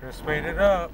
Just made it up.